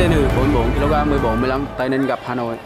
đến từ 44 kg 14 15 Tây Ninh gặp Hà Nội.